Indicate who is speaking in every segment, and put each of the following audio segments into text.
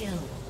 Speaker 1: kill.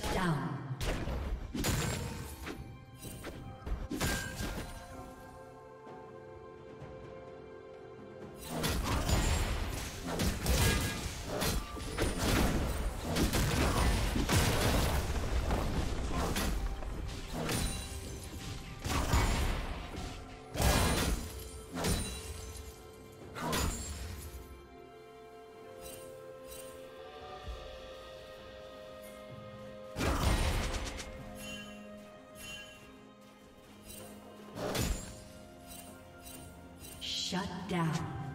Speaker 1: Shut down. Shut down.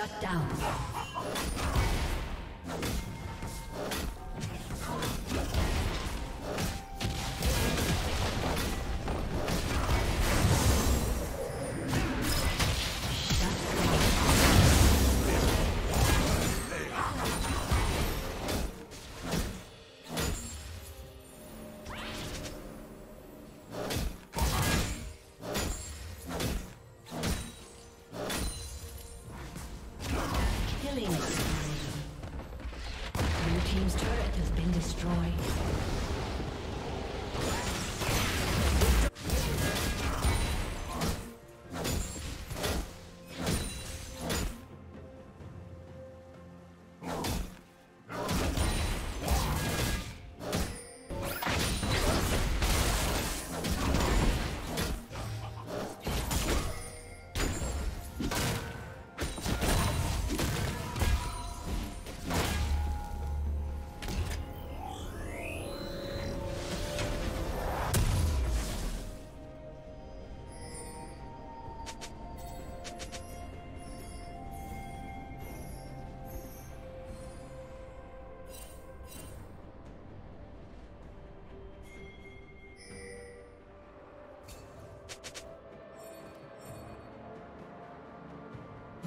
Speaker 1: Shut down.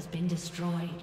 Speaker 1: Has been destroyed.